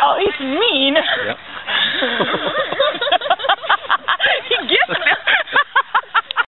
oh, he's mean. Yep.